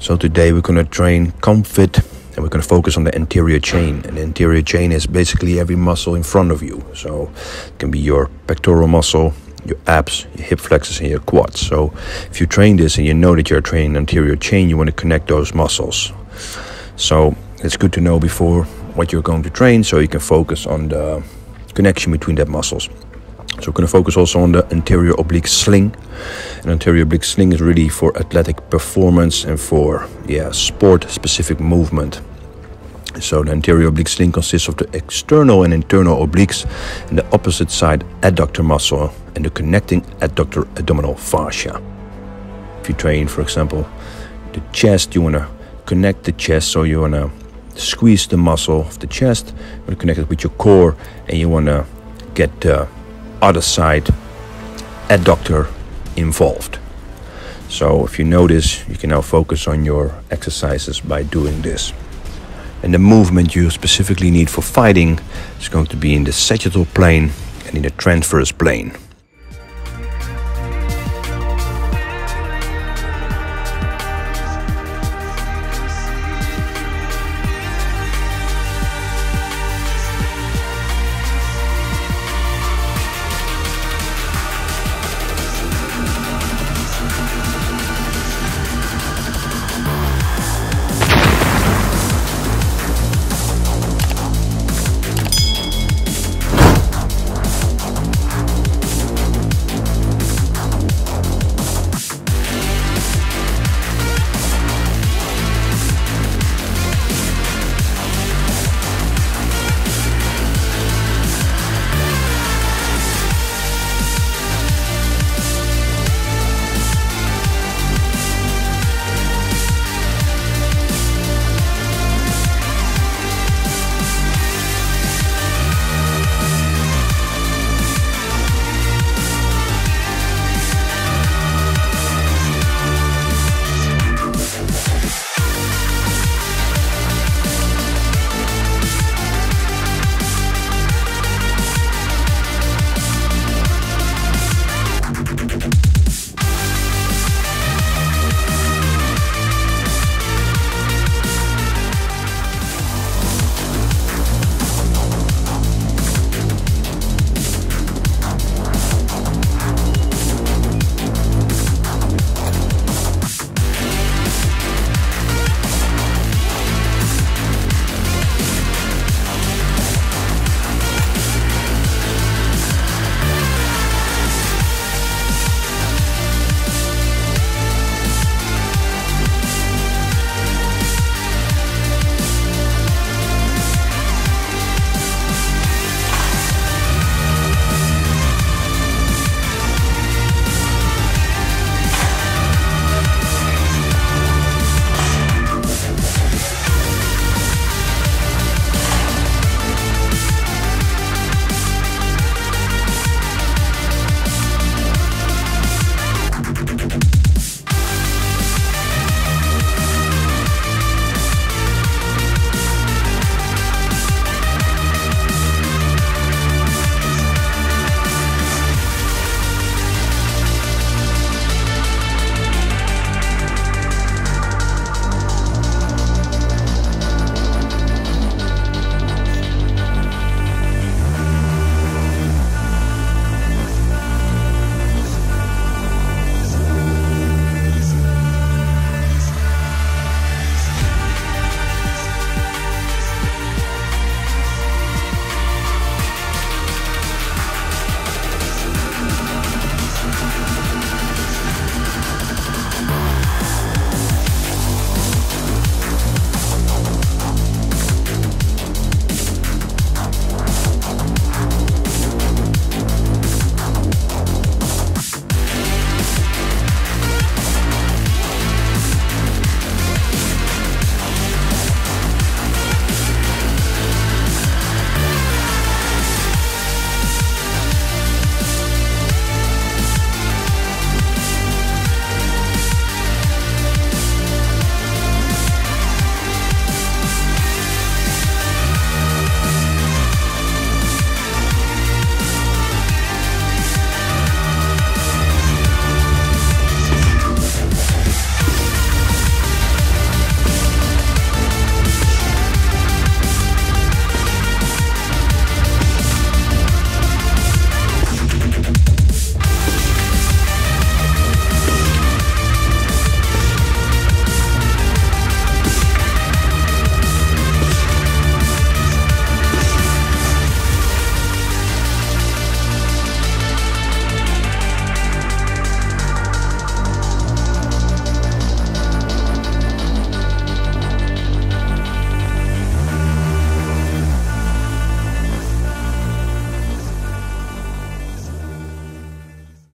So today we're going to train comfort and we're going to focus on the anterior chain. And the anterior chain is basically every muscle in front of you. So it can be your pectoral muscle, your abs, your hip flexors, and your quads. So if you train this and you know that you're training anterior chain, you want to connect those muscles. So it's good to know before what you're going to train so you can focus on the connection between that muscles. So we're going to focus also on the anterior oblique sling. An anterior oblique sling is really for athletic performance and for yeah sport specific movement. So the anterior oblique sling consists of the external and internal obliques and the opposite side adductor muscle and the connecting adductor abdominal fascia. If you train, for example, the chest, you want to connect the chest, so you want to squeeze the muscle of the chest, you want to connect it with your core, and you want to get the other side adductor involved. So if you notice, you can now focus on your exercises by doing this. And the movement you specifically need for fighting is going to be in the sagittal plane and in the transverse plane.